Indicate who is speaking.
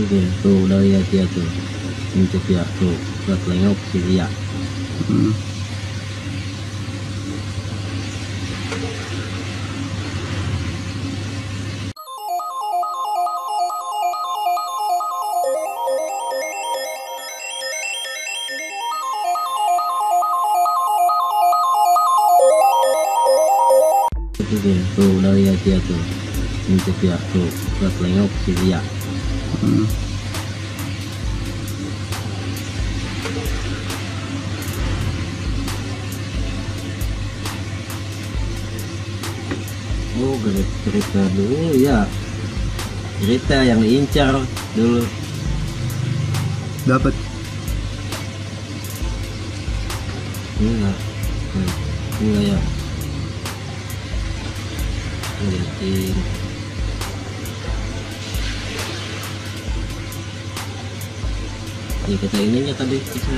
Speaker 1: cái gì tu đây kia tu mình thực hiện tu vật lấy ngọc cái gì ạ. Cái gì tu đây kia tu mình thực hiện tu vật lấy ngọc cái gì ạ.
Speaker 2: Hmm.
Speaker 1: oh cer- cerita dulu ya cerita yang diincar dulu.
Speaker 2: Dapat.
Speaker 1: enggak Hmm, enggak ya. Ngeliatin ya kita ininya tadi kita